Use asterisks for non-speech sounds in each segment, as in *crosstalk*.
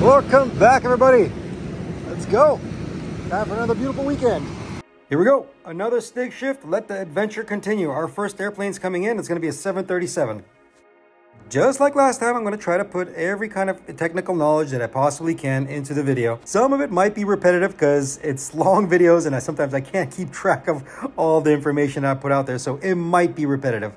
Welcome back, everybody. Let's go. Time for another beautiful weekend. Here we go. Another Stig Shift. Let the adventure continue. Our first airplane's coming in. It's going to be a 737. Just like last time, I'm going to try to put every kind of technical knowledge that I possibly can into the video. Some of it might be repetitive because it's *laughs* long videos and I sometimes I can't keep track of all the information I put out there, so it might be repetitive.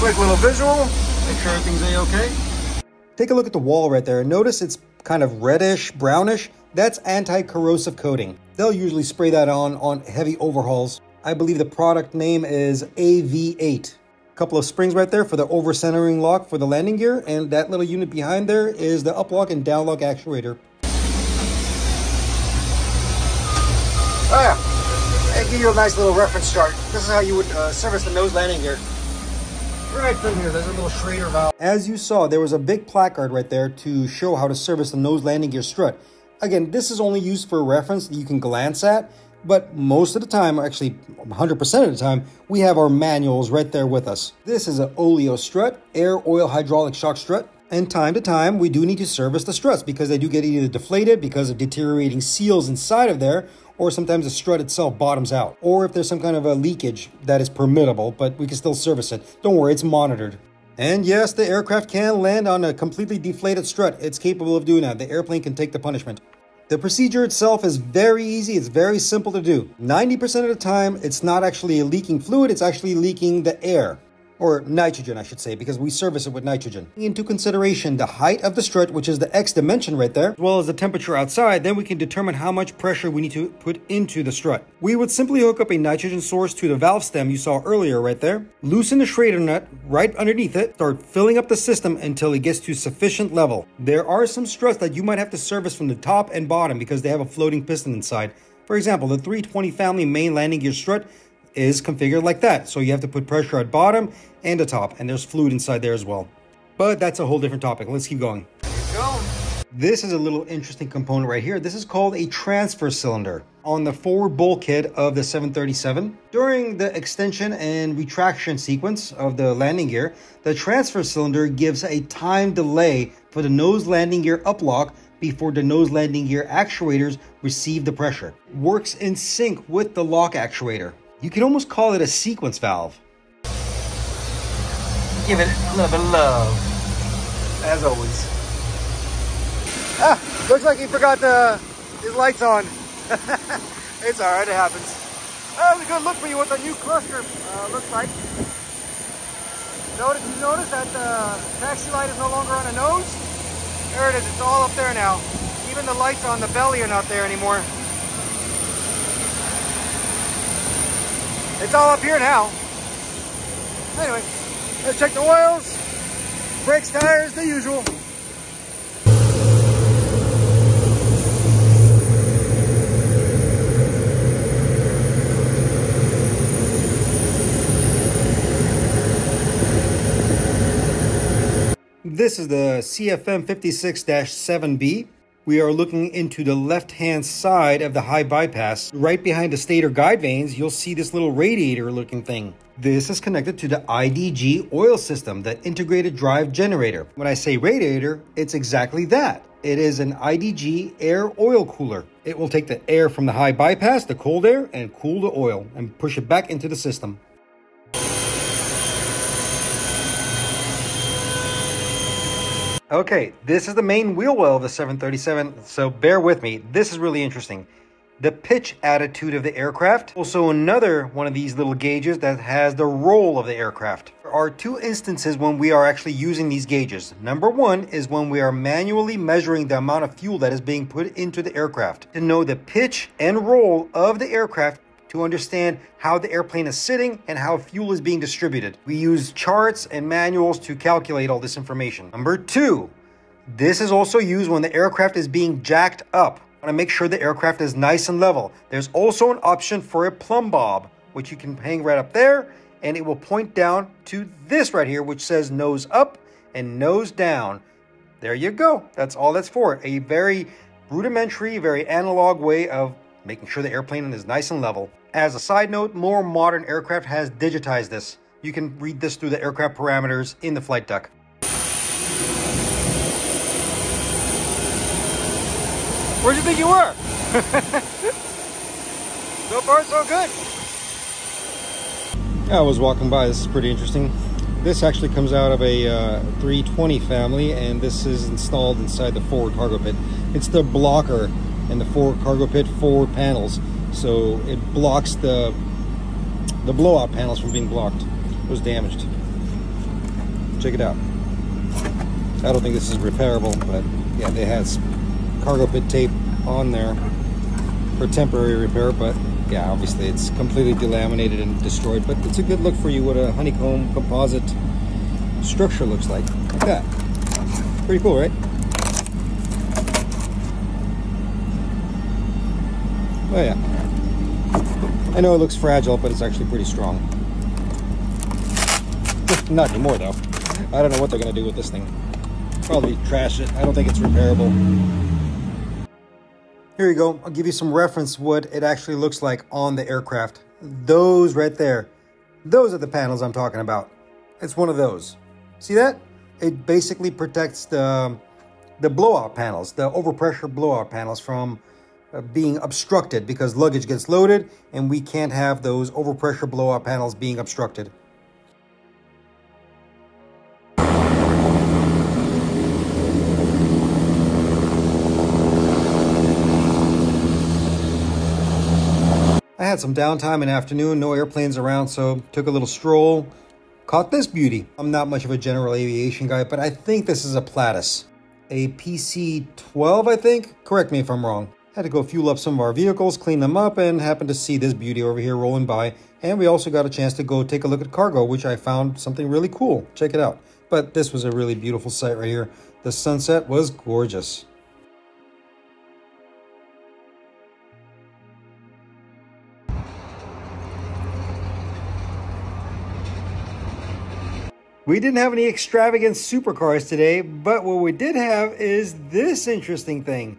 Quick little visual, make sure everything's a-okay. Take a look at the wall right there. Notice it's kind of reddish, brownish. That's anti-corrosive coating. They'll usually spray that on on heavy overhauls. I believe the product name is AV8. A couple of springs right there for the over-centering lock for the landing gear, and that little unit behind there is the up lock and down lock actuator. Oh yeah, and give you a nice little reference chart. This is how you would uh, service the nose landing gear. Right from here, there's a little Schrader valve. As you saw, there was a big placard right there to show how to service the nose landing gear strut. Again, this is only used for reference that you can glance at, but most of the time, actually 100% of the time, we have our manuals right there with us. This is an Oleo strut, air oil hydraulic shock strut. And time to time, we do need to service the struts because they do get either deflated because of deteriorating seals inside of there, or sometimes the strut itself bottoms out, or if there's some kind of a leakage that is permittable, but we can still service it. Don't worry, it's monitored. And yes, the aircraft can land on a completely deflated strut. It's capable of doing that. The airplane can take the punishment. The procedure itself is very easy. It's very simple to do. 90% of the time, it's not actually a leaking fluid. It's actually leaking the air or nitrogen, I should say, because we service it with nitrogen. Into consideration the height of the strut, which is the X dimension right there, as well as the temperature outside, then we can determine how much pressure we need to put into the strut. We would simply hook up a nitrogen source to the valve stem you saw earlier right there, loosen the Schrader nut right underneath it, start filling up the system until it gets to sufficient level. There are some struts that you might have to service from the top and bottom because they have a floating piston inside. For example, the 320 family main landing gear strut is configured like that. So you have to put pressure at bottom and the top, and there's fluid inside there as well. But that's a whole different topic. Let's keep going. Go. This is a little interesting component right here. This is called a transfer cylinder on the forward bulkhead of the 737. During the extension and retraction sequence of the landing gear, the transfer cylinder gives a time delay for the nose landing gear uplock before the nose landing gear actuators receive the pressure. Works in sync with the lock actuator. You can almost call it a sequence valve. Give it a little bit of love, as always. Ah, looks like he forgot the, his lights on. *laughs* it's all right, it happens. That was a good look for you what the new cluster uh, looks like. Notice, you notice that the taxi light is no longer on the nose? There it is, it's all up there now. Even the lights on the belly are not there anymore. It's all up here now. Anyway, let's check the oils, brakes, tires, the usual. This is the CFM 56-7B. We are looking into the left-hand side of the high bypass. Right behind the stator guide vanes, you'll see this little radiator looking thing. This is connected to the IDG oil system, the integrated drive generator. When I say radiator, it's exactly that. It is an IDG air oil cooler. It will take the air from the high bypass, the cold air, and cool the oil and push it back into the system. Okay, this is the main wheel well of the 737, so bear with me. This is really interesting. The pitch attitude of the aircraft. Also another one of these little gauges that has the roll of the aircraft. There are two instances when we are actually using these gauges. Number one is when we are manually measuring the amount of fuel that is being put into the aircraft. To know the pitch and roll of the aircraft to understand how the airplane is sitting and how fuel is being distributed. We use charts and manuals to calculate all this information. Number two, This is also used when the aircraft is being jacked up. I want to make sure the aircraft is nice and level. There's also an option for a plumb bob, which you can hang right up there, and it will point down to this right here, which says nose up and nose down. There you go. That's all that's for. A very rudimentary, very analog way of making sure the airplane is nice and level. As a side note, more modern aircraft has digitized this. You can read this through the aircraft parameters in the flight deck. Where'd you think you were? *laughs* so far, so good. I was walking by. This is pretty interesting. This actually comes out of a uh, 320 family, and this is installed inside the forward cargo pit. It's the blocker in the forward cargo pit forward panels, so it blocks the the blowout panels from being blocked. It was damaged. Check it out. I don't think this is repairable, but yeah, they had cargo pit tape on there for temporary repair, but yeah, obviously it's completely delaminated and destroyed, but it's a good look for you what a honeycomb composite structure looks like. Like that. Pretty cool, right? Oh yeah. I know it looks fragile, but it's actually pretty strong. Not anymore though. I don't know what they're gonna do with this thing. Probably trash it. I don't think it's repairable. Here you go. I'll give you some reference what it actually looks like on the aircraft. Those right there. Those are the panels I'm talking about. It's one of those. See that? It basically protects the, um, the blowout panels, the overpressure blowout panels from being obstructed because luggage gets loaded and we can't have those overpressure blowout panels being obstructed. I had some downtime in afternoon, no airplanes around, so took a little stroll. Caught this beauty. I'm not much of a general aviation guy, but I think this is a Pilatus. A PC-12, I think? Correct me if I'm wrong. Had to go fuel up some of our vehicles, clean them up, and happened to see this beauty over here rolling by. And we also got a chance to go take a look at cargo, which I found something really cool. Check it out. But this was a really beautiful sight right here. The sunset was gorgeous. We didn't have any extravagant supercars today, but what we did have is this interesting thing.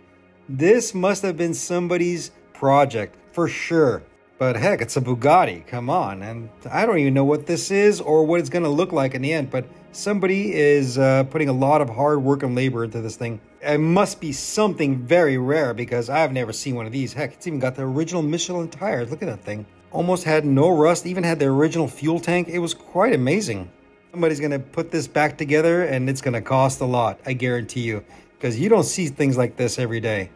This must have been somebody's project, for sure. But heck, it's a Bugatti, come on. And I don't even know what this is or what it's gonna look like in the end, but somebody is uh, putting a lot of hard work and labor into this thing. It must be something very rare because I've never seen one of these. Heck, it's even got the original Michelin tires. Look at that thing. Almost had no rust, even had the original fuel tank. It was quite amazing. Somebody's going to put this back together and it's going to cost a lot, I guarantee you, because you don't see things like this every day.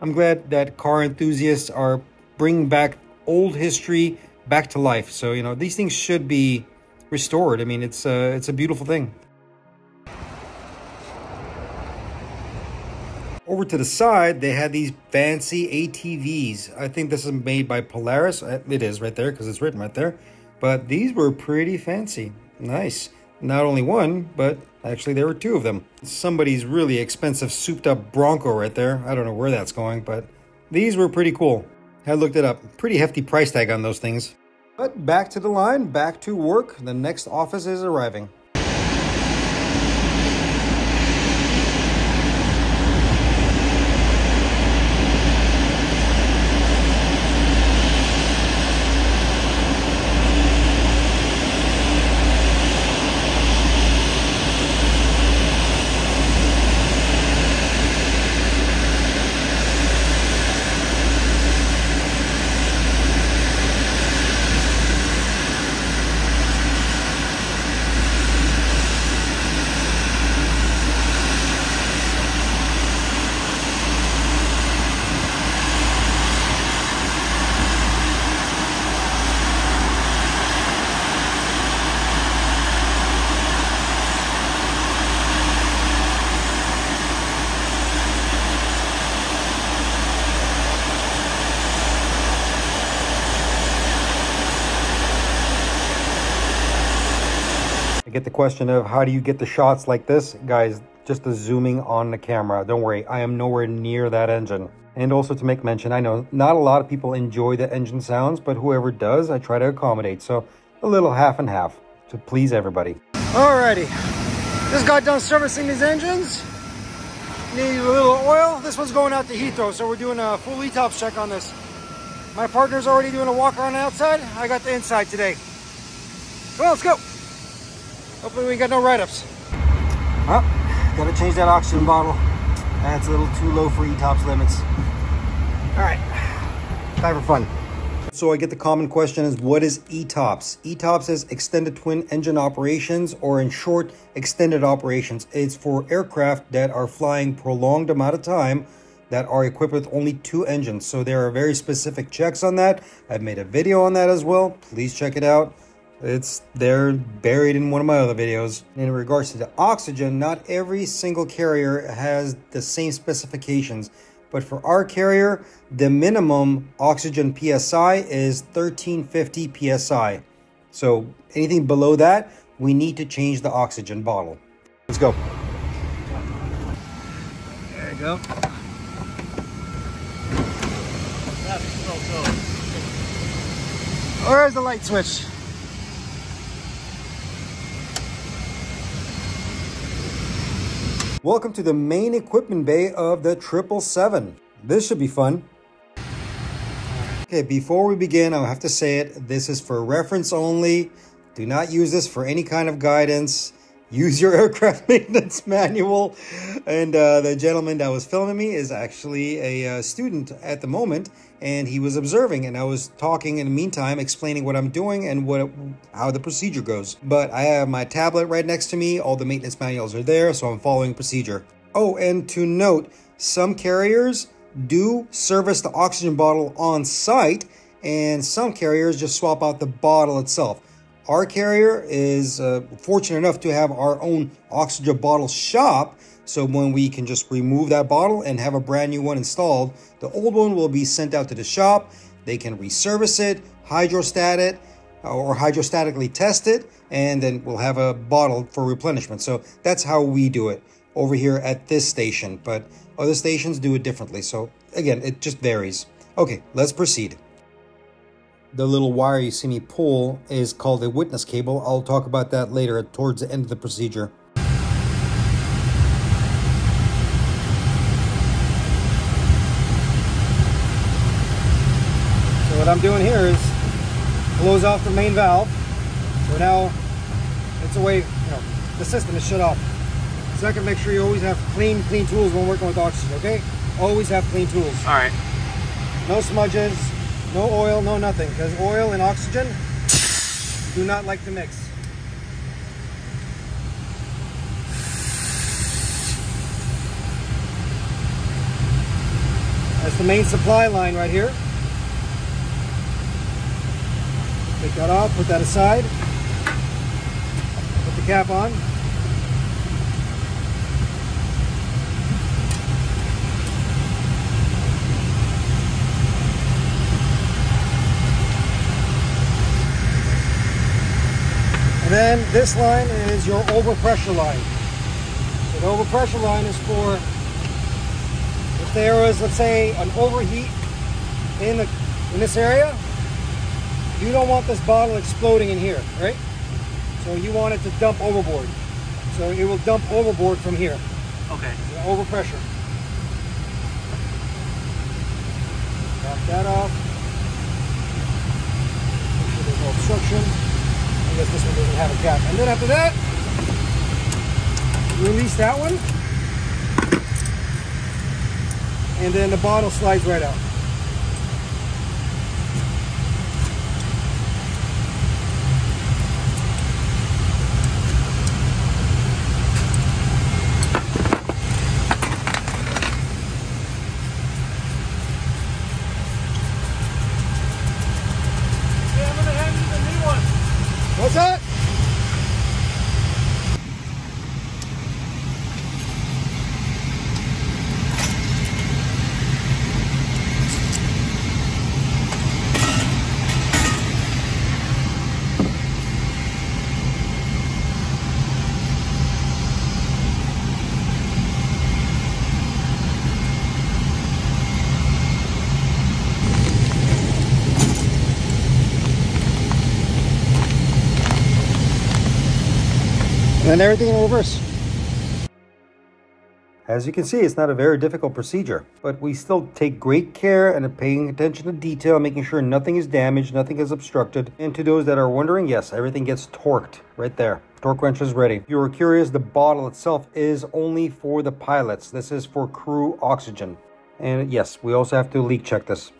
I'm glad that car enthusiasts are bringing back old history back to life. So, you know, these things should be restored. I mean, it's a, it's a beautiful thing. Over to the side, they had these fancy ATVs. I think this is made by Polaris. Uh, it is right there because it's written right there. But these were pretty fancy. Nice. Not only one, but actually there were two of them. Somebody's really expensive souped up Bronco right there. I don't know where that's going, but these were pretty cool. I looked it up. Pretty hefty price tag on those things. But back to the line, back to work. The next office is arriving. Get the question of how do you get the shots like this? Guys, just the zooming on the camera. Don't worry, I am nowhere near that engine. And also to make mention, I know not a lot of people enjoy the engine sounds, but whoever does, I try to accommodate. So a little half and half to please everybody. Alrighty, just got done servicing these engines. Need a little oil. This one's going out to Heathrow, so we're doing a full ETOPS check on this. My partner's already doing a walk around outside. I got the inside today. Well, let's go. Hopefully we got no write-ups. Well, gotta change that oxygen bottle. That's a little too low for ETOPS limits. All right, time for fun. So I get the common question is what is ETOPS? ETOPS is extended twin engine operations or in short, extended operations. It's for aircraft that are flying prolonged amount of time that are equipped with only two engines. So there are very specific checks on that. I've made a video on that as well. Please check it out. It's there buried in one of my other videos. In regards to the oxygen, not every single carrier has the same specifications. But for our carrier, the minimum oxygen PSI is 1350 PSI. So anything below that, we need to change the oxygen bottle. Let's go. There you go. Where's oh, the light switch? Welcome to the main equipment bay of the 777. This should be fun. Okay, before we begin, I'll have to say it. This is for reference only. Do not use this for any kind of guidance. *laughs* Use your aircraft *laughs* maintenance manual. And uh, the gentleman that was filming me is actually a uh, student at the moment, and he was observing. And I was talking in the meantime, explaining what I'm doing and what how the procedure goes. But I have my tablet right next to me. All the maintenance manuals are there, so I'm following procedure. Oh, and to note, some carriers do service the oxygen bottle on site, and some carriers just swap out the bottle itself. Our carrier is uh, fortunate enough to have our own oxygen bottle shop. So when we can just remove that bottle and have a brand new one installed, the old one will be sent out to the shop. They can reservice it, hydrostat it, or hydrostatically test it, and then we'll have a bottle for replenishment. So that's how we do it over here at this station, but other stations do it differently. So again, it just varies. Okay, let's proceed. The little wire you see me pull is called a witness cable. I'll talk about that later towards the end of the procedure. What I'm doing here is close off the main valve. So now it's away, you know, the system is shut off. Second, make sure you always have clean, clean tools when working with oxygen, okay? Always have clean tools. All right. No smudges, no oil, no nothing, because oil and oxygen do not like to mix. That's the main supply line right here. Take that off, put that aside. Put the cap on. And then this line is your overpressure line. So the overpressure line is for if there was, let's say, an overheat in the in this area, you don't want this bottle exploding in here, right? So you want it to dump overboard. So it will dump overboard from here. Okay. Overpressure. Top that off. Make sure there's no obstruction guess this one doesn't have a cap. And then after that, release that one. And then the bottle slides right out. What's that? And everything in reverse. As you can see, it's not a very difficult procedure, but we still take great care and paying attention to detail, making sure nothing is damaged, nothing is obstructed. And to those that are wondering, yes, everything gets torqued right there. Torque wrench is ready. If you were curious, the bottle itself is only for the pilots. This is for crew oxygen. And yes, we also have to leak check this.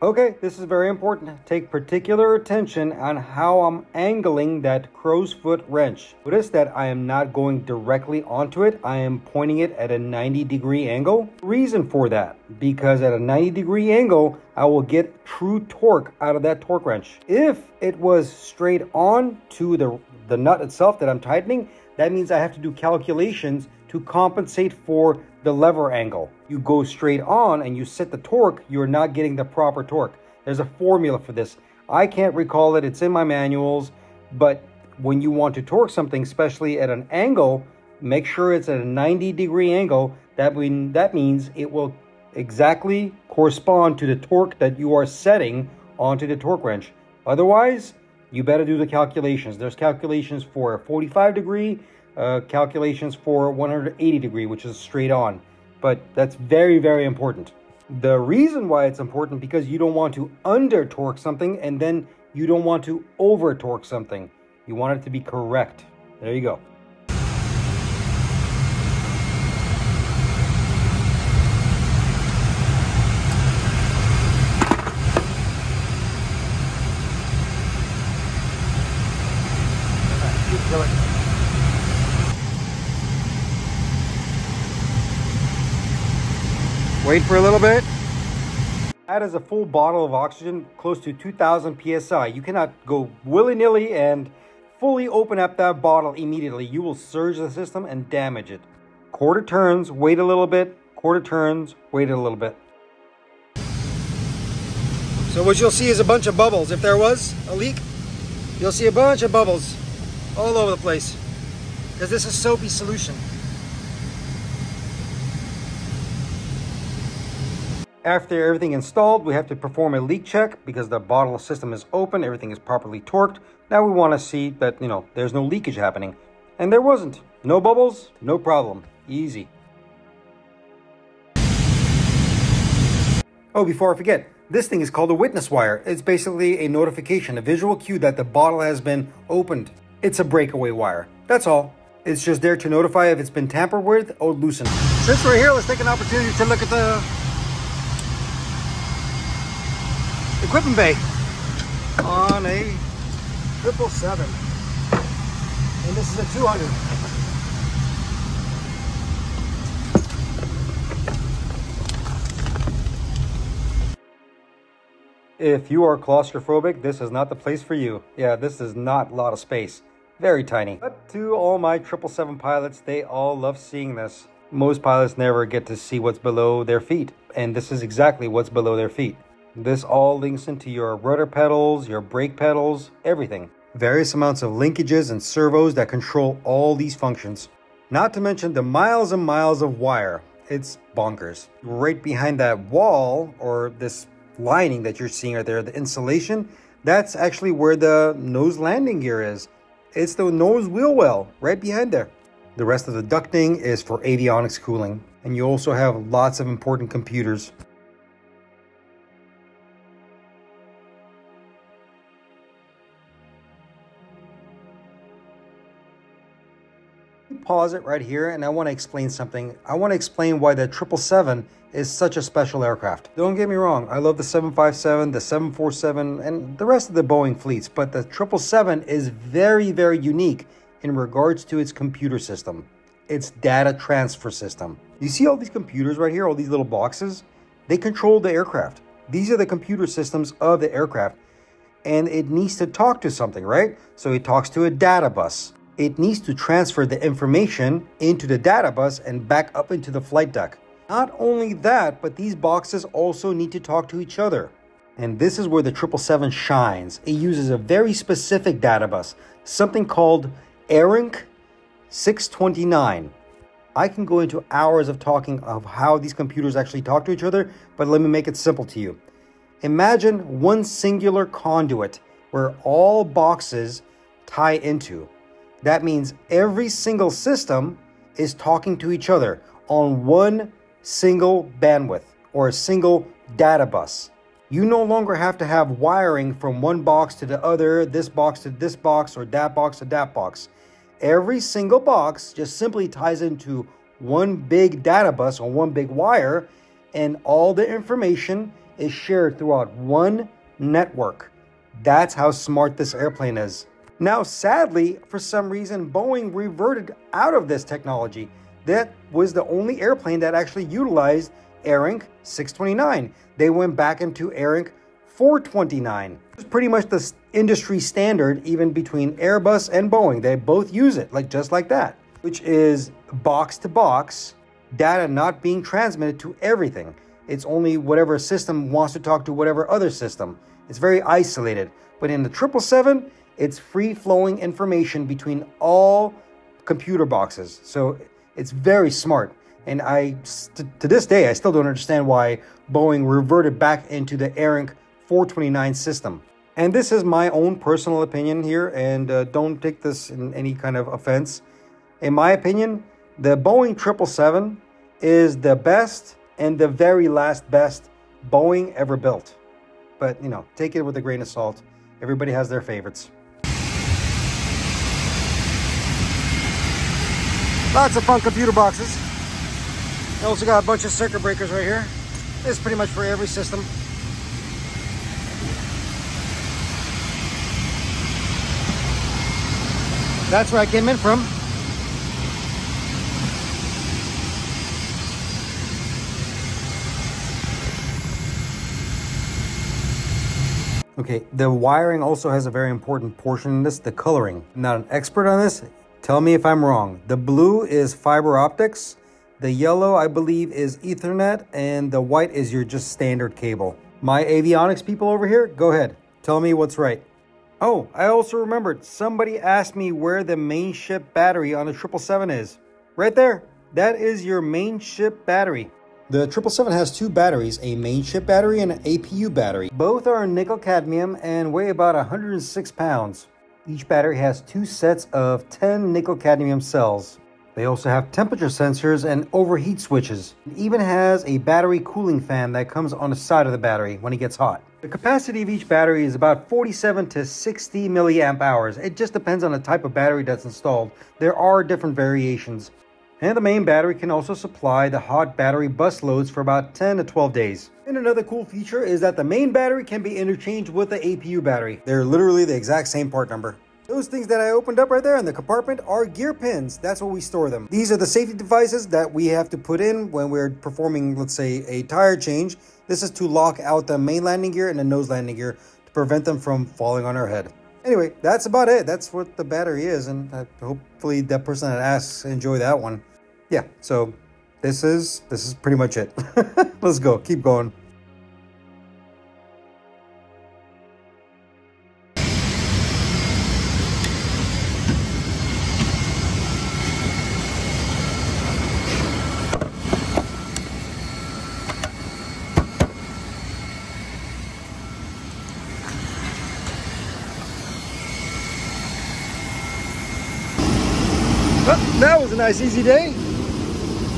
Okay, this is very important. Take particular attention on how I'm angling that crow's foot wrench. Notice that I am not going directly onto it. I am pointing it at a 90 degree angle. Reason for that, because at a 90 degree angle, I will get true torque out of that torque wrench. If it was straight on to the, the nut itself that I'm tightening, that means I have to do calculations to compensate for the lever angle. You go straight on and you set the torque, you're not getting the proper torque. There's a formula for this. I can't recall it, it's in my manuals, but when you want to torque something, especially at an angle, make sure it's at a 90 degree angle. That, mean, that means it will exactly correspond to the torque that you are setting onto the torque wrench. Otherwise, you better do the calculations. There's calculations for a 45 degree, uh, calculations for 180 degree, which is straight on. But that's very, very important. The reason why it's important because you don't want to under torque something and then you don't want to over torque something. You want it to be correct. There you go. Wait for a little bit. That is a full bottle of oxygen, close to 2000 psi. You cannot go willy-nilly and fully open up that bottle immediately. You will surge the system and damage it. Quarter turns, wait a little bit. Quarter turns, wait a little bit. So what you'll see is a bunch of bubbles. If there was a leak, you'll see a bunch of bubbles all over the place. Because this is soapy solution. After everything installed, we have to perform a leak check because the bottle system is open, everything is properly torqued. Now we want to see that, you know, there's no leakage happening. And there wasn't. No bubbles, no problem. Easy. Oh, before I forget, this thing is called a witness wire. It's basically a notification, a visual cue that the bottle has been opened. It's a breakaway wire. That's all. It's just there to notify if it's been tampered with or loosened. Since we're here, let's take an opportunity to look at the equipment bay on a 777. And this is a 200. If you are claustrophobic, this is not the place for you. Yeah, this is not a lot of space. Very tiny. But to all my 777 pilots, they all love seeing this. Most pilots never get to see what's below their feet. And this is exactly what's below their feet. This all links into your rudder pedals, your brake pedals, everything. Various amounts of linkages and servos that control all these functions. Not to mention the miles and miles of wire. It's bonkers. Right behind that wall, or this lining that you're seeing right there, the insulation, that's actually where the nose landing gear is. It's the nose wheel well right behind there. The rest of the ducting is for avionics cooling. And you also have lots of important computers. Pause it right here and I want to explain something. I want to explain why the 777 is such a special aircraft. Don't get me wrong, I love the 757, the 747, and the rest of the Boeing fleets, but the 777 is very, very unique in regards to its computer system, its data transfer system. You see all these computers right here, all these little boxes? They control the aircraft. These are the computer systems of the aircraft and it needs to talk to something, right? So it talks to a data bus it needs to transfer the information into the data bus and back up into the flight deck. Not only that, but these boxes also need to talk to each other. And this is where the 777 shines. It uses a very specific data bus, something called ARINC 629. I can go into hours of talking of how these computers actually talk to each other, but let me make it simple to you. Imagine one singular conduit where all boxes tie into. That means every single system is talking to each other on one single bandwidth or a single data bus. You no longer have to have wiring from one box to the other, this box to this box, or that box to that box. Every single box just simply ties into one big data bus on one big wire, and all the information is shared throughout one network. That's how smart this airplane is. Now, sadly, for some reason, Boeing reverted out of this technology. That was the only airplane that actually utilized ARINC 629. They went back into ARINC 429. It's pretty much the industry standard, even between Airbus and Boeing. They both use it, like just like that, which is box to box, data not being transmitted to everything. It's only whatever system wants to talk to whatever other system. It's very isolated. But in the 777, it's free flowing information between all computer boxes. So it's very smart. And I, to this day, I still don't understand why Boeing reverted back into the ARINC 429 system. And this is my own personal opinion here, and uh, don't take this in any kind of offense. In my opinion, the Boeing 777 is the best and the very last best Boeing ever built. But, you know, take it with a grain of salt. Everybody has their favorites. Lots of fun computer boxes. I also got a bunch of circuit breakers right here. This is pretty much for every system. That's where I came in from. Okay, the wiring also has a very important portion in this, the coloring. I'm not an expert on this. Tell me if I'm wrong. The blue is fiber optics. The yellow, I believe, is Ethernet. And the white is your just standard cable. My avionics people over here, go ahead. Tell me what's right. Oh, I also remembered. Somebody asked me where the main ship battery on the 777 is. Right there. That is your main ship battery. The 777 has two batteries, a main ship battery and an APU battery. Both are nickel cadmium and weigh about 106 pounds. Each battery has two sets of 10 nickel cadmium cells. They also have temperature sensors and overheat switches. It even has a battery cooling fan that comes on the side of the battery when it gets hot. The capacity of each battery is about 47 to 60 milliamp hours. It just depends on the type of battery that's installed. There are different variations. And the main battery can also supply the hot battery bus loads for about 10 to 12 days. And another cool feature is that the main battery can be interchanged with the APU battery. They're literally the exact same part number. Those things that I opened up right there in the compartment are gear pins. That's where we store them. These are the safety devices that we have to put in when we're performing, let's say, a tire change. This is to lock out the main landing gear and the nose landing gear to prevent them from falling on our head. Anyway, that's about it. That's what the battery is, and hopefully that person that asks enjoy that one yeah, so this is this is pretty much it. *laughs* Let's go. Keep going. Nice easy day.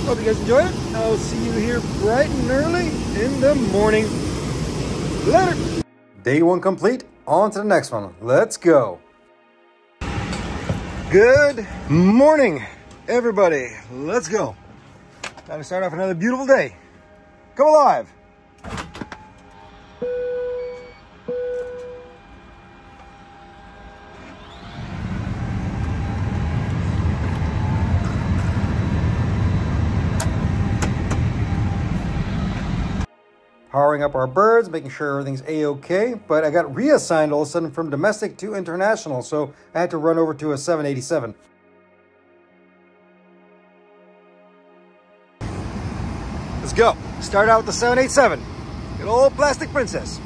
Hope you guys enjoyed it. I'll see you here bright and early in the morning. Later. Day one complete. On to the next one. Let's go. Good morning, everybody. Let's go. Time to start off another beautiful day. Come alive. Powering up our birds, making sure everything's a-okay. But I got reassigned all of a sudden from domestic to international, so I had to run over to a 787. Let's go. Start out with the 787. Good old plastic princess.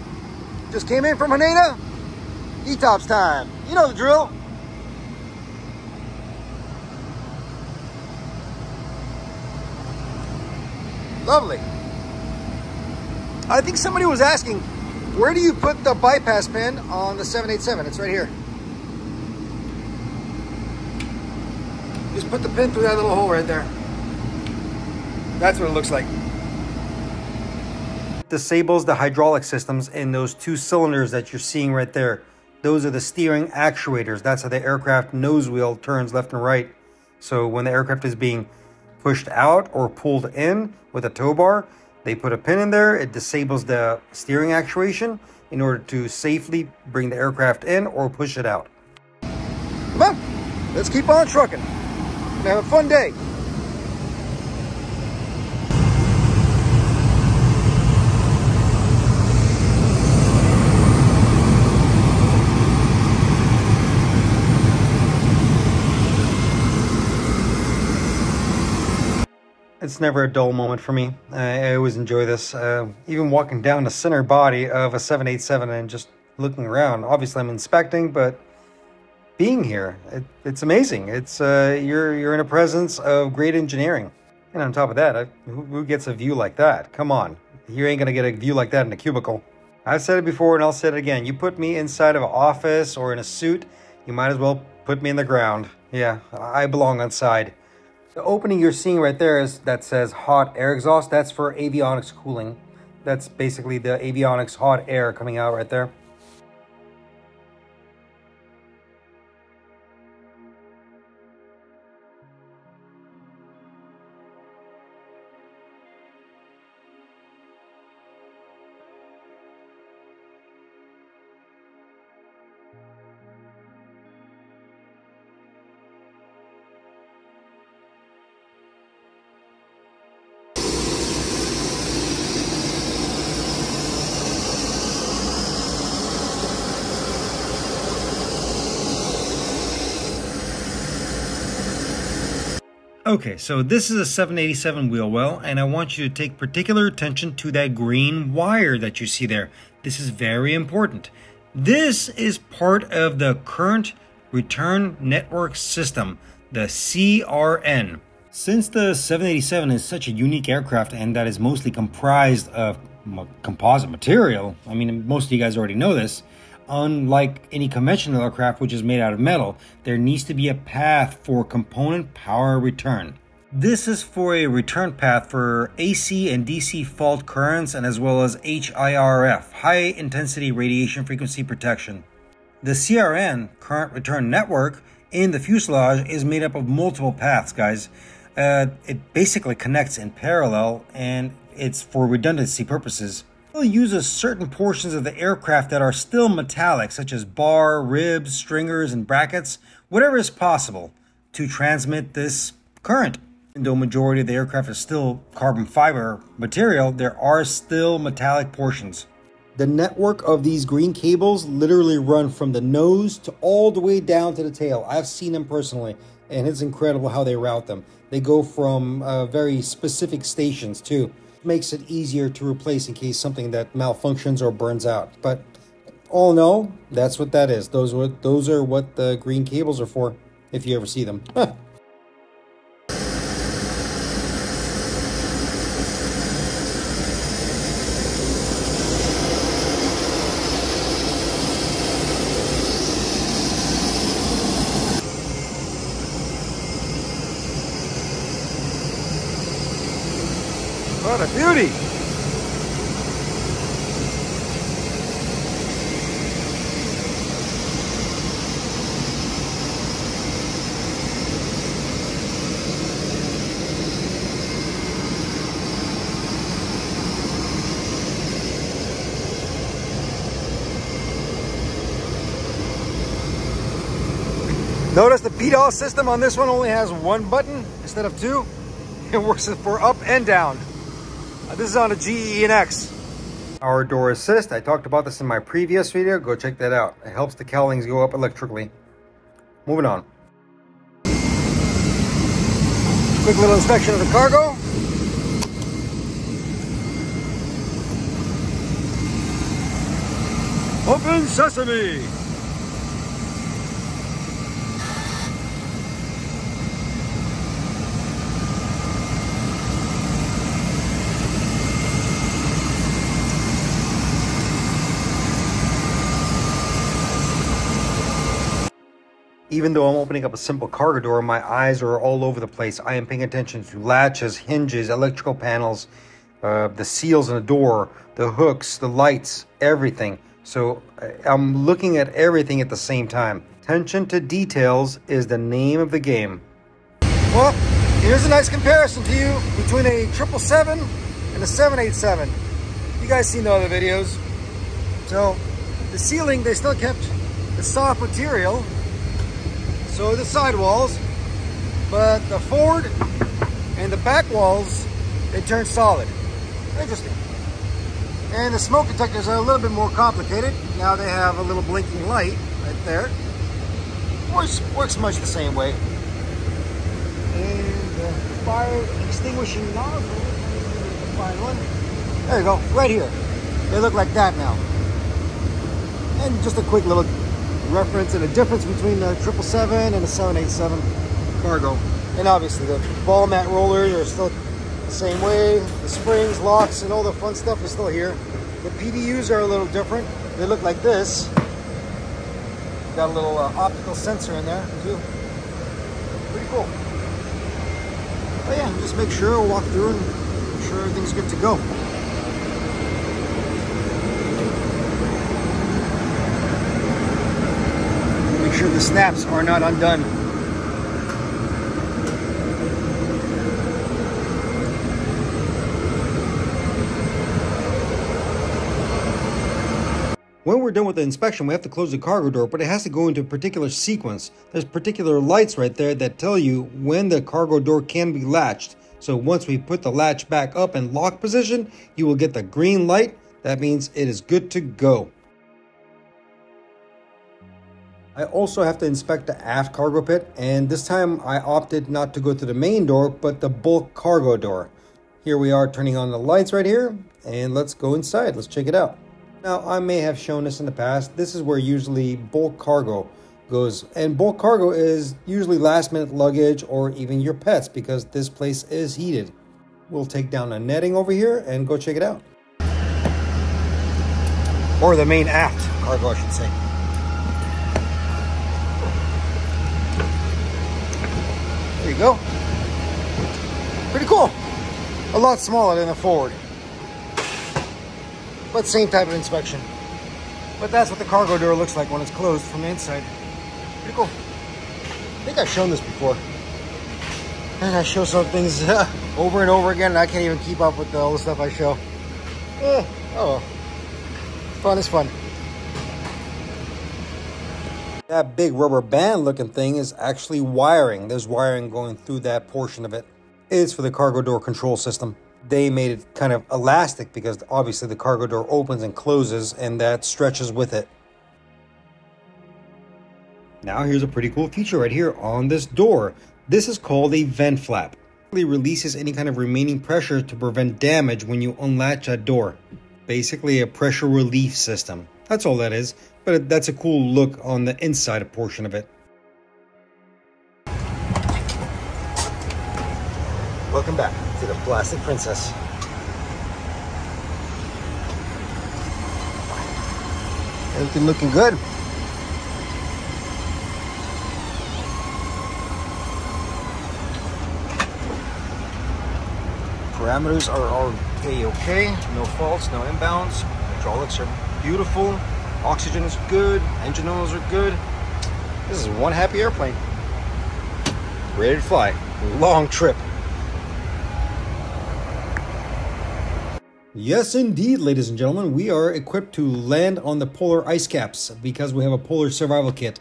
Just came in from Haneda. ETOPS time. You know the drill. Lovely. I think somebody was asking, Where do you put the bypass pin on the 787? It's right here. Just put the pin through that little hole right there. That's what it looks like. Disables the hydraulic systems in those two cylinders that you're seeing right there. Those are the steering actuators. That's how the aircraft nose wheel turns left and right. So when the aircraft is being pushed out or pulled in with a tow bar, they put a pin in there, it disables the steering actuation in order to safely bring the aircraft in or push it out. Come on, let's keep on trucking. Have a fun day. It's never a dull moment for me. I, I always enjoy this. Uh, even walking down the center body of a 787 and just looking around. Obviously, I'm inspecting, but being here, it, it's amazing. It's uh, you're you're in a presence of great engineering, and on top of that, I, who, who gets a view like that? Come on, you ain't gonna get a view like that in a cubicle. I've said it before, and I'll say it again. You put me inside of an office or in a suit, you might as well put me in the ground. Yeah, I belong on side. The opening you're seeing right there is that says hot air exhaust. That's for avionics cooling. That's basically the avionics hot air coming out right there. Okay, so this is a 787 wheel well, and I want you to take particular attention to that green wire that you see there. This is very important. This is part of the current return network system, the CRN. Since the 787 is such a unique aircraft and that is mostly comprised of composite material, I mean, most of you guys already know this, unlike any conventional aircraft which is made out of metal, there needs to be a path for component power return. This is for a return path for AC and DC fault currents and as well as HIRF, high intensity radiation frequency protection. The CRN, current return network, in the fuselage is made up of multiple paths, guys. Uh, it basically connects in parallel and it's for redundancy purposes uses certain portions of the aircraft that are still metallic, such as bar, ribs, stringers, and brackets, whatever is possible to transmit this current. And though majority of the aircraft is still carbon fiber material, there are still metallic portions. The network of these green cables literally run from the nose to all the way down to the tail. I've seen them personally, and it's incredible how they route them. They go from uh, very specific stations too makes it easier to replace in case something that malfunctions or burns out. But all in all, that's what that is. Those those are what the green cables are for, if you ever see them. *laughs* What a beauty! The system on this one only has one button instead of two. *laughs* It works for up and down. Uh, this is on a GEnx. Power door assist. I talked about this in my previous video. Go check that out. It helps the cowlings go up electrically. Moving on. Quick little inspection of the cargo. Open sesame! Even though I'm opening up a simple cargo door, my eyes are all over the place. I am paying attention to latches, hinges, electrical panels, uh, the seals in the door, the hooks, the lights, everything. So uh, I'm looking at everything at the same time. Attention to details is the name of the game. Well, here's a nice comparison to you between a 777 and a 787. You guys seen the other videos. So the ceiling, they still kept the soft material so the side walls, but the forward and the back walls, they turned solid. Interesting. And the smoke detectors are a little bit more complicated. Now they have a little blinking light right there. Works, works much the same way. And the fire extinguishing nozzle, one. There you go, right here. They look like that now. And just a quick little reference and the difference between the 777 and the 787 cargo. And obviously the ball mat rollers are still the same way. The springs, locks, and all the fun stuff is still here. The PDUs are a little different. They look like this. Got a little uh, optical sensor in there too. Pretty cool. But yeah, just make sure, walk through and make sure everything's good to go. Sure the snaps are not undone. When we're done with the inspection, we have to close the cargo door, but it has to go into a particular sequence. There's particular lights right there that tell you when the cargo door can be latched. So once we put the latch back up in lock position, you will get the green light. That means it is good to go. I also have to inspect the aft cargo pit, and this time I opted not to go to the main door, but the bulk cargo door. Here we are turning on the lights right here, and let's go inside. Let's check it out. Now, I may have shown this in the past. This is where usually bulk cargo goes, and bulk cargo is usually last minute luggage or even your pets because this place is heated. We'll take down the netting over here and go check it out. Or the main aft cargo, I should say. There you go. Pretty cool. A lot smaller than the Ford. But same type of inspection. But that's what the cargo door looks like when it's closed from the inside. Pretty cool. I think I've shown this before. And I show some things uh, *laughs* over and over again and I can't even keep up with all the stuff I show. Eh, oh. Fun is fun. That big rubber band looking thing is actually wiring. There's wiring going through that portion of it. It's for the cargo door control system. They made it kind of elastic because obviously the cargo door opens and closes and that stretches with it. Now here's a pretty cool feature right here on this door. This is called a vent flap. It releases any kind of remaining pressure to prevent damage when you unlatch that door. Basically a pressure relief system. That's all that is but that's a cool look on the inside portion of it. Welcome back to the Plastic Princess. Everything looking good. Parameters are all a-okay, no faults, no imbalance. Hydraulics are beautiful. Oxygen is good. Engine oils are good. This is one happy airplane. Ready to fly. Long trip. Yes, indeed, ladies and gentlemen, we are equipped to land on the polar ice caps because we have a polar survival kit.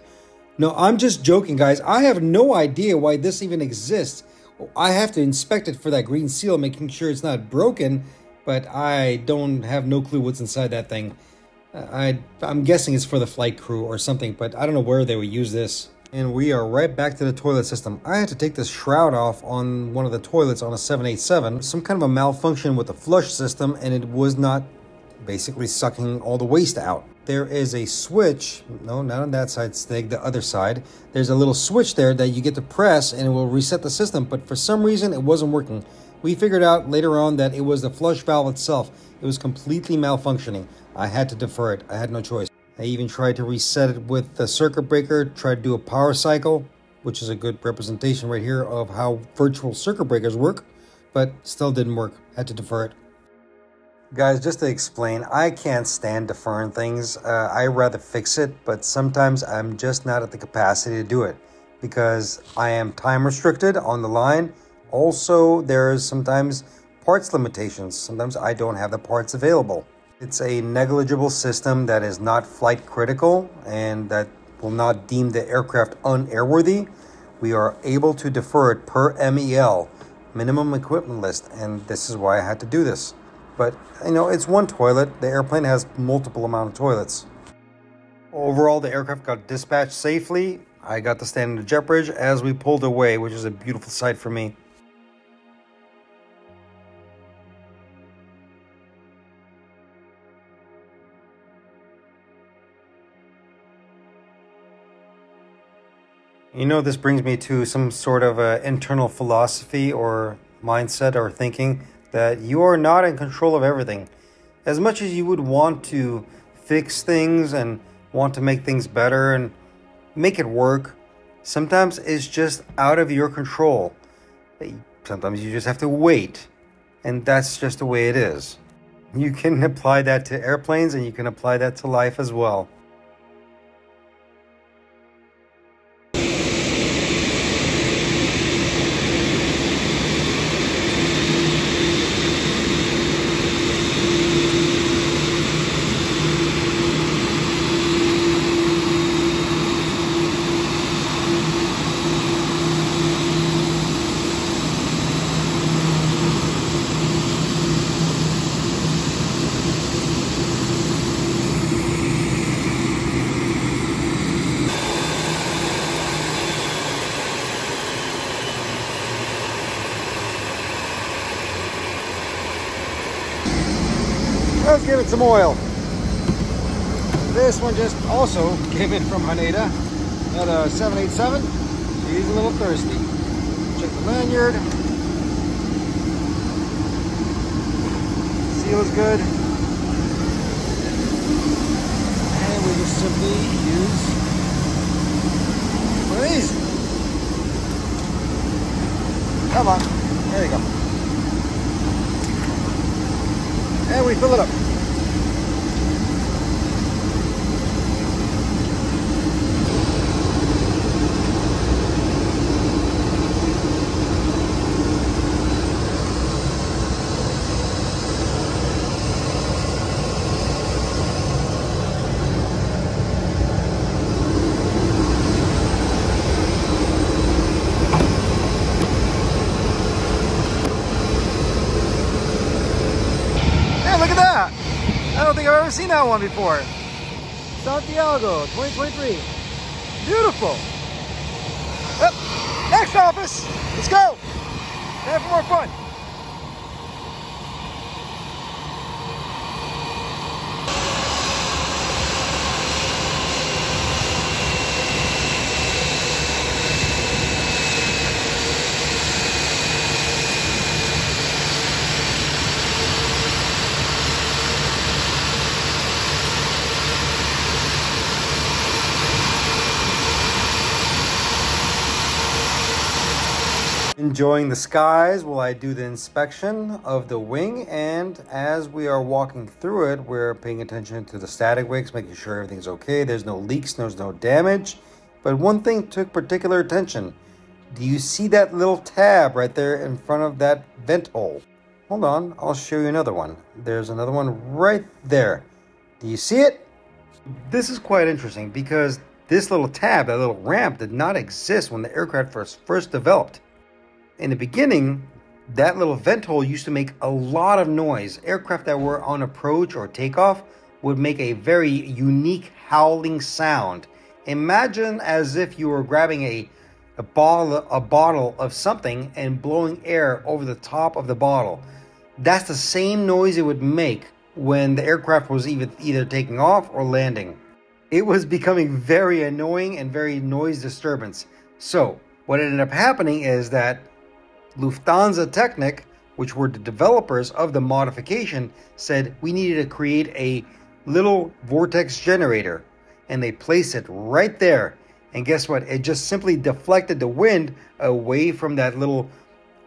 No, I'm just joking, guys. I have no idea why this even exists. I have to inspect it for that green seal, making sure it's not broken, but I don't have no clue what's inside that thing. I, I'm guessing it's for the flight crew or something, but I don't know where they would use this. And we are right back to the toilet system. I had to take this shroud off on one of the toilets on a 787. Some kind of a malfunction with the flush system and it was not basically sucking all the waste out. There is a switch, no, not on that side, Stig, the other side. There's a little switch there that you get to press and it will reset the system, but for some reason it wasn't working. We figured out later on that it was the flush valve itself. It was completely malfunctioning. I had to defer it. I had no choice. I even tried to reset it with the circuit breaker, tried to do a power cycle, which is a good representation right here of how virtual circuit breakers work, but still didn't work. Had to defer it. Guys, just to explain, I can't stand deferring things. Uh, I rather fix it, but sometimes I'm just not at the capacity to do it because I am time restricted on the line. Also, there's sometimes parts limitations. Sometimes I don't have the parts available. It's a negligible system that is not flight critical and that will not deem the aircraft unairworthy. We are able to defer it per MEL, minimum equipment list, and this is why I had to do this. But you know, it's one toilet. The airplane has multiple amount of toilets. Overall, the aircraft got dispatched safely. I got to stand in the jet bridge as we pulled away, which is a beautiful sight for me. You know, this brings me to some sort of internal philosophy or mindset or thinking that you are not in control of everything. As much as you would want to fix things and want to make things better and make it work, sometimes it's just out of your control. Sometimes you just have to wait, and that's just the way it is. You can *laughs* apply that to airplanes and you can apply that to life as well. Some oil. This one just also came in from Haneda at uh, a 787. He's a little thirsty. Check the lanyard. Seal is good. And we just simply use one of these. Come on. There you go. and we fill it up. think I've ever seen one before. Santiago, 2023. Beautiful. Next office. Let's go. Have more fun. Enjoying the skies while I do the inspection of the wing. And as we are walking through it, we're paying attention to the static wicks, making sure everything's okay. There's no leaks, there's no damage. But one thing took particular attention. Do you see that little tab right there in front of that vent hole? Hold on, I'll show you another one. There's another one right there. Do you see it? This is quite interesting because this little tab, that little ramp, did not exist when the aircraft was first developed. In the beginning, that little vent hole used to make a lot of noise. Aircraft that were on approach or takeoff would make a very unique howling sound. Imagine as if you were grabbing a, a bottle a bottle of something and blowing air over the top of the bottle. That's the same noise it would make when the aircraft was either, either taking off or landing. It was becoming very annoying and very noise disturbance. So, what ended up happening is that Lufthansa Technik, which were the developers of the modification, said we needed to create a little vortex generator and they placed it right there. And guess what? It just simply deflected the wind away from that little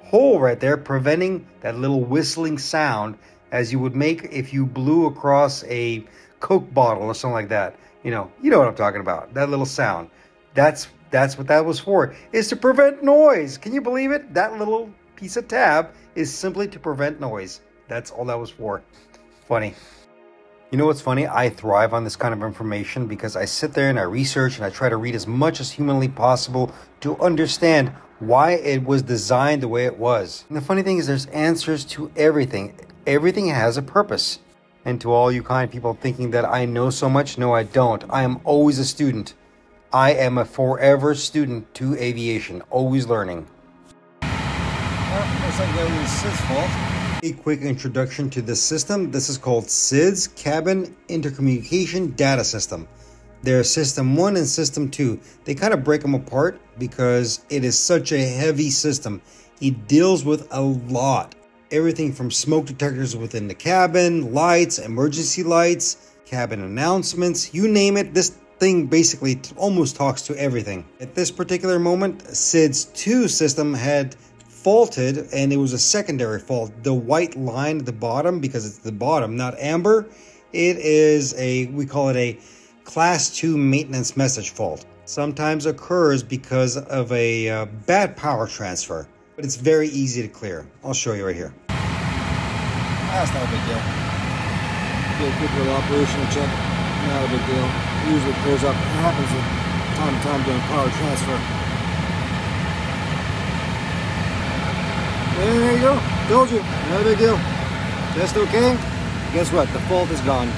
hole right there, preventing that little whistling sound as you would make if you blew across a Coke bottle or something like that. You know, you know what I'm talking about. That little sound. That's that's what that was for. Is to prevent noise. Can you believe it? That little piece of tab is simply to prevent noise. That's all that was for. Funny. You know what's funny? I thrive on this kind of information because I sit there and I research and I try to read as much as humanly possible to understand why it was designed the way it was. And the funny thing is, there's answers to everything. Everything has a purpose. And to all you kind people thinking that I know so much, no, I don't. I am always a student. I am a forever student to aviation, always learning. Well, looks like that was CIDS fault. A quick introduction to this system. This is called CIDS Cabin Intercommunication Data System. There's System 1 and System 2. They kind of break them apart because it is such a heavy system. It deals with a lot. Everything from smoke detectors within the cabin, lights, emergency lights, cabin announcements, you name it. This thing basically almost talks to everything. At this particular moment, CIDS 2 system had faulted and it was a secondary fault. The white line at the bottom, because it's the bottom, not amber, it is a, we call it a class 2 maintenance message fault. Sometimes occurs because of a uh, bad power transfer, but it's very easy to clear. I'll show you right here. That's not a big deal. Do a little operational check. Not a big deal. Usually clears up. It happens from time to time during power transfer. There you go. Told you. No big deal. Just okay. Guess what? The fault is gone.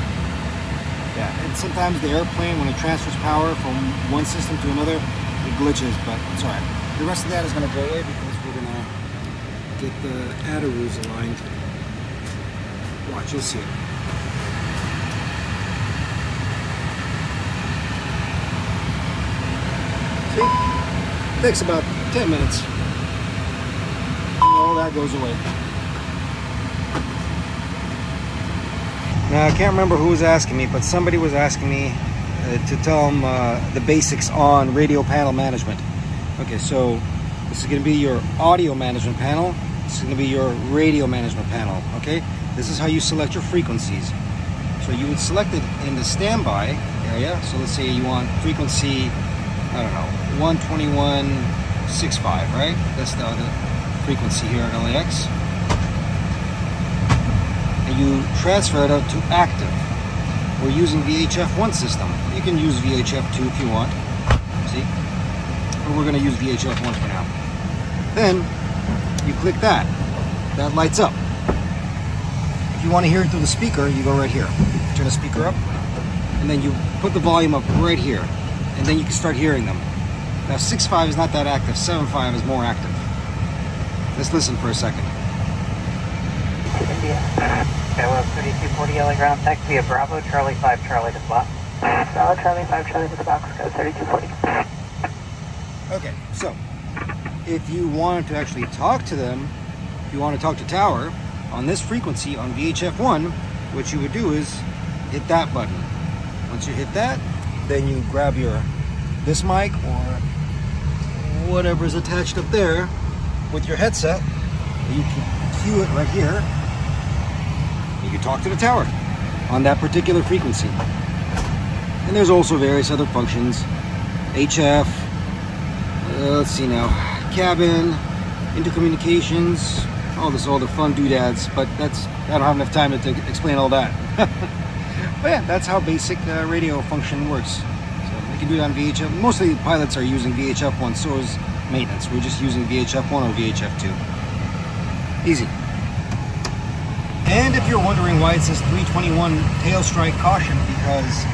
Yeah, and sometimes the airplane, when it transfers power from one system to another, it glitches, but it's alright. The rest of that is going to go away because we're going to get the ADIRUs aligned. Watch, you'll see it. Takes about 10 minutes all that goes away. Now, I can't remember who was asking me, but somebody was asking me uh, to tell them uh, the basics on radio panel management. Okay, so this is going to be your audio management panel. This is going to be your radio management panel. Okay, this is how you select your frequencies. So you would select it in the standby area. So let's say you want frequency, I don't know, 121.65, right? That's the, the frequency here at LAX. And you transfer it out to active. We're using VHF1 system. You can use VHF2 if you want. See? But we're going to use VHF1 for now. Then you click that. That lights up. If you want to hear it through the speaker, you go right here. Turn the speaker up. And then you put the volume up right here. And then you can start hearing them. Now 6.5 is not that active. 7.5 is more active. Let's listen for a second. India. Airwell 3240 LA ground tech via Bravo, Charlie 5 Charlie to the box. Bravo, Charlie 5 Charlie to the box, go 3240. Okay, so if you wanted to actually talk to them, if you want to talk to Tower on this frequency on VHF1, what you would do is hit that button. Once you hit that, then you grab your this mic or whatever is attached up there with your headset. You can cue it right here. You can talk to the tower on that particular frequency. And there's also various other functions. HF, uh, let's see now, cabin, intercommunications, all this, all the fun doodads, but that's, I don't have enough time to, explain all that. *laughs* but yeah, that's how basic uh, radio function works. Do it on VHF. Mostly pilots are using VHF1, so is maintenance. We're just using VHF1 or VHF2. Easy. And if you're wondering why it says 321 tail strike caution, because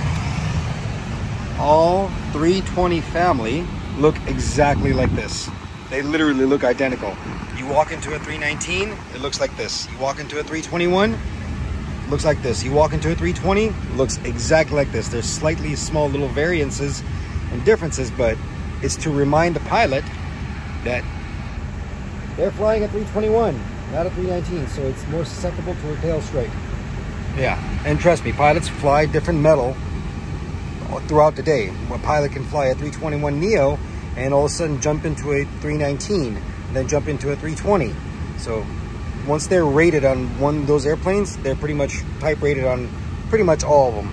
all 320 family look exactly like this. They literally look identical. You walk into a 319, it looks like this. You walk into a 321, looks like this. You walk into a 320, looks exactly like this. There's slightly small little variances and differences, but it's to remind the pilot that they're flying at 321, not at 319, so it's more susceptible to a tail strike. Yeah, and trust me, pilots fly different metal throughout the day. A pilot can fly a 321 Neo and all of a sudden jump into a 319, then jump into a 320. So once they're rated on one of those airplanes, they're pretty much type rated on pretty much all of them.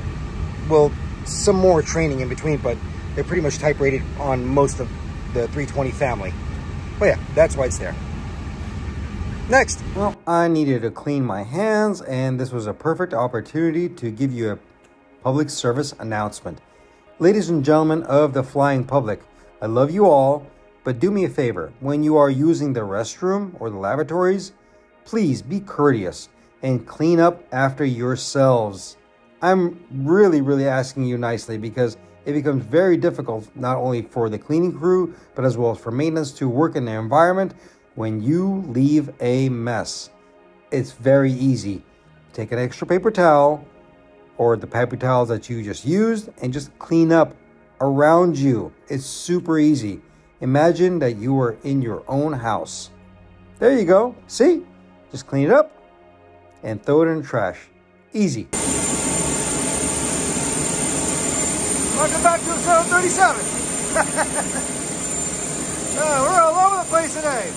Well, some more training in between, but they're pretty much type rated on most of the 320 family. But yeah, that's why it's there. Next. Well, I needed to clean my hands, and this was a perfect opportunity to give you a public service announcement. Ladies and gentlemen of the flying public, I love you all, but do me a favor. When you are using the restroom or the lavatories, please be courteous and clean up after yourselves. I'm really, really asking you nicely because it becomes very difficult not only for the cleaning crew, but as well as for maintenance to work in the environment when you leave a mess. It's very easy. Take an extra paper towel or the paper towels that you just used and just clean up around you. It's super easy. Imagine that you are in your own house. There you go. See? Just clean it up and throw it in the trash. Easy. Welcome back to the 737. *laughs* uh, we're all over the place today.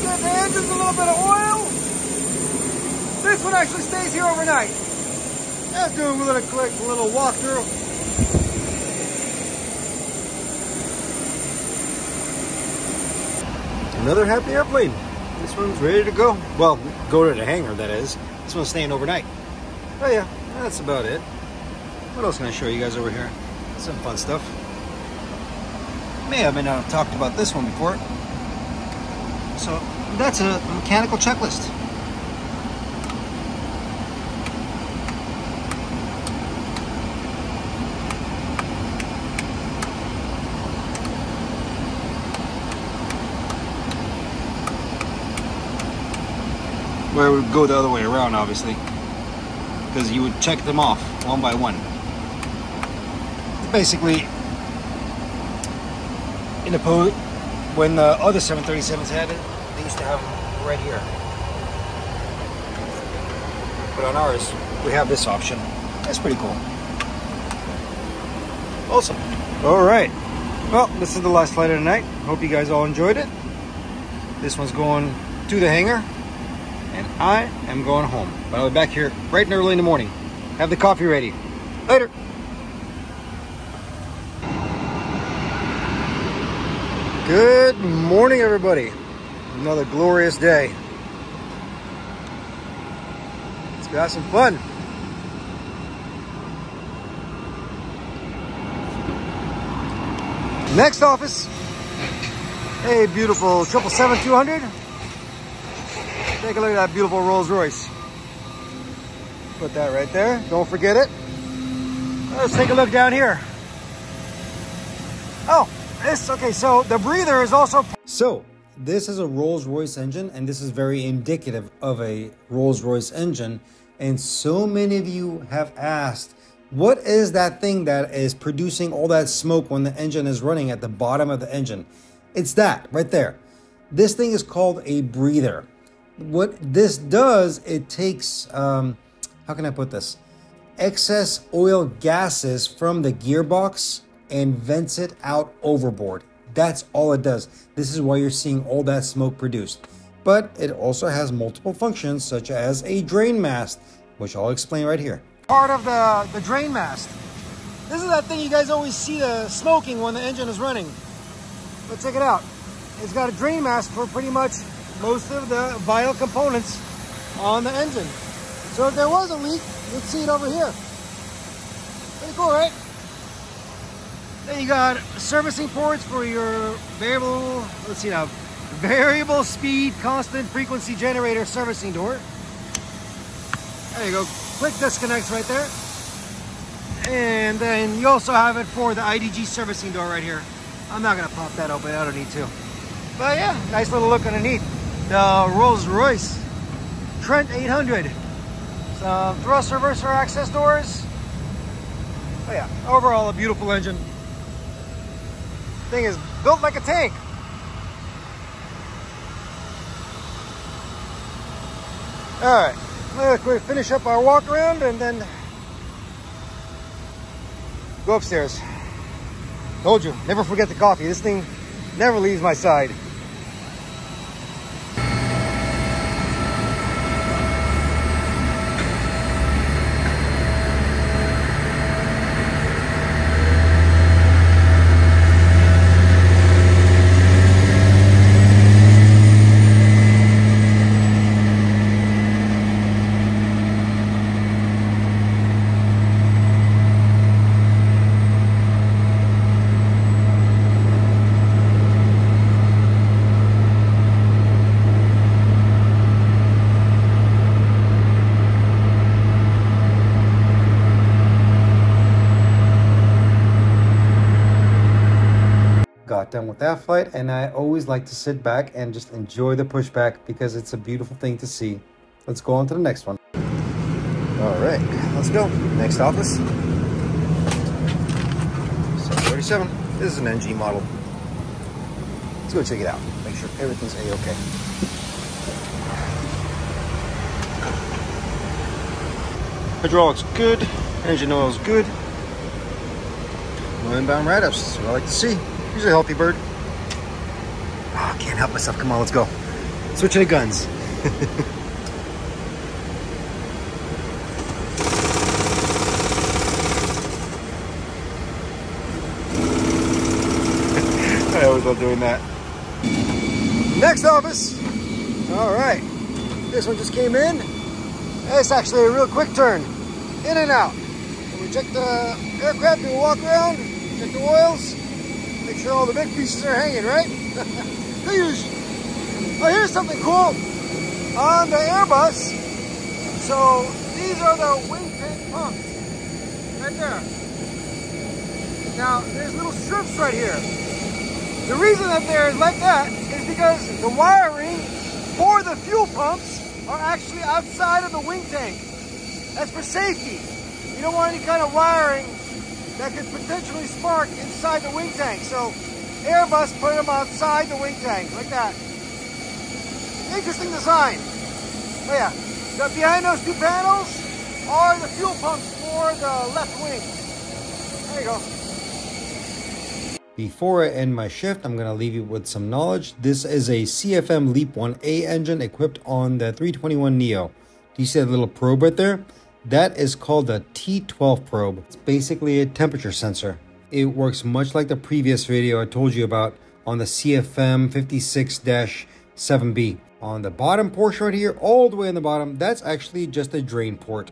Get the engines a little bit of oil. This one actually stays here overnight. Let's do a little quick little walkthrough. Another happy airplane. This one's ready to go. Well, go to the hangar, that is. This one's staying overnight. Oh yeah, that's about it. What else can I show you guys over here? Some fun stuff. May have been uh, talked about this one before. So that's a mechanical checklist. Where it would go the other way around, obviously. Because you would check them off one by one. Basically, in the po when the other 737s had it, they used to have them right here. But on ours, we have this option. That's pretty cool. Awesome. All right. Well, this is the last flight of the night. Hope you guys all enjoyed it. This one's going to the hangar, and I am going home. But I'll be back here bright and early in the morning. Have the coffee ready. Later. Good morning, everybody. Another glorious day. Let's go have some fun. Next office, a beautiful 777-200. Take a look at that beautiful Rolls Royce. Put that right there. Don't forget it. Let's take a look down here. Oh, this, okay, so the breather is also... So, this is a Rolls-Royce engine, and this is very indicative of a Rolls-Royce engine. And so many of you have asked, what is that thing that is producing all that smoke when the engine is running at the bottom of the engine? It's that right there. This thing is called a breather. What this does, it takes, um, how can I put this? Excess oil gases from the gearbox and vents it out overboard. That's all it does. This is why you're seeing all that smoke produced. But it also has multiple functions such as a drain mast, which I'll explain right here. Part of the, the drain mast. This is that thing you guys always see the smoking when the engine is running. But check it out. It's got a drain mast for pretty much most of the vital components on the engine. So if there was a leak, you'd see it over here. Pretty cool, right? Then you got servicing ports for your variable, let's see now, variable speed, constant frequency generator servicing door. There you go. Quick disconnects right there. And then you also have it for the IDG servicing door right here. I'm not gonna pop that open, I don't need to. But yeah, nice little look underneath. The Rolls Royce Trent 800. Some uh, thrust reverser access doors. Oh yeah, overall a beautiful engine. Thing is built like a tank. All right, let's finish up our walk around and then go upstairs. Told you, never forget the coffee. This thing never leaves my side. Done with that flight and I always like to sit back and just enjoy the pushback because it's a beautiful thing to see. Let's go on to the next one. All right, let's go. Next office. 737. This is an NG model. Let's go check it out. Make sure everything's a-okay. Hydraulics good. Engine oil's good. No inbound write-ups. What I like to see. He's a healthy bird. Oh, can't help myself. Come on, let's go. Switching to guns. *laughs* I always love doing that. Next office. All right. This one just came in. It's actually a real quick turn. In and out. we check the aircraft, do we walk around, check the oils, sure all the big pieces are hanging, right? *laughs* oh, here's something cool on the Airbus. So these are the wing tank pumps right there. Now there's little strips right here. The reason that they're like that is because the wiring for the fuel pumps are actually outside of the wing tank. That's for safety. You don't want any kind of wiring that could potentially spark inside the wing tank. So Airbus put them outside the wing tank, like that. Interesting design. Oh yeah, the, behind those two panels are the fuel pumps for the left wing. There you go. Before I end my shift, I'm going to leave you with some knowledge. This is a CFM LEAP 1A engine equipped on the 321neo. Do you see that little probe right there? That is called the T12 probe. It's basically a temperature sensor. It works much like the previous video I told you about on the CFM 56-7B. On the bottom portion right here, all the way on the bottom, that's actually just a drain port.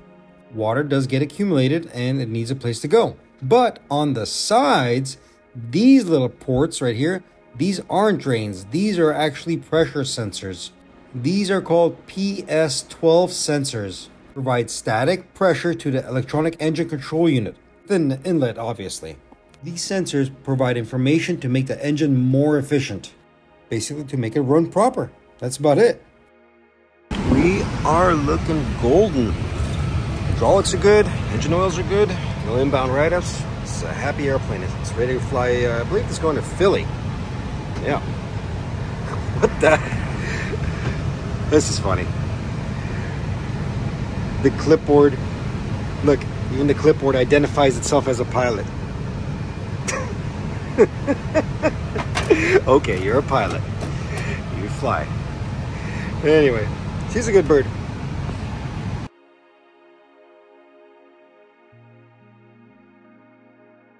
Water does get accumulated and it needs a place to go. But on the sides, these little ports right here, these aren't drains. These are actually pressure sensors. These are called PS12 sensors provide static pressure to the electronic engine control unit, then the inlet obviously. These sensors provide information to make the engine more efficient, basically to make it run proper. That's about it. We are looking golden. Hydraulics are good, engine oils are good, no inbound write-ups. It's a happy airplane. It's ready to fly, uh, I believe it's going to Philly. Yeah. *laughs* what the? *laughs* This is funny the clipboard, look, even the clipboard identifies itself as a pilot. *laughs* okay, you're a pilot. You fly. Anyway, she's a good bird.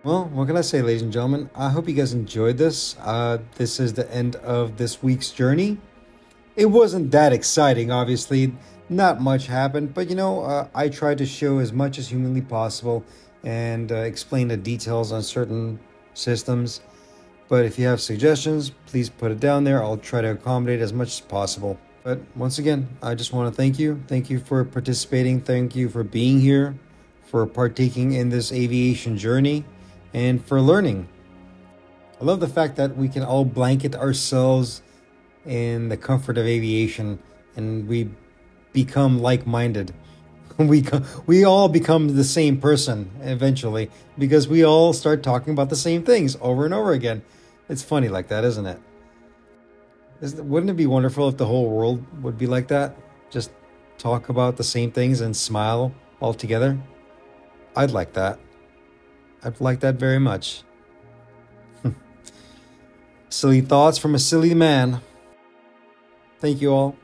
Well, what can I say, ladies and gentlemen? I hope you guys enjoyed this. Uh, this is the end of this week's journey. It wasn't that exciting, obviously not much happened, but you know, uh, I tried to show as much as humanly possible and uh, explain the details on certain systems. But if you have suggestions, please put it down there. I'll try to accommodate as much as possible. But once again, I just want to thank you. Thank you for participating. Thank you for being here, for partaking in this aviation journey, and for learning. I love the fact that we can all blanket ourselves in the comfort of aviation and we become like-minded. *laughs* We we all become the same person eventually because we all start talking about the same things over and over again. It's funny like that, isn't it? Isn't, wouldn't it be wonderful if the whole world would be like that? Just talk about the same things and smile all together? I'd like that. I'd like that very much. *laughs* silly thoughts from a silly man. Thank you all.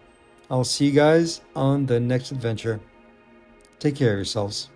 I'll see you guys on the next adventure. Take care of yourselves.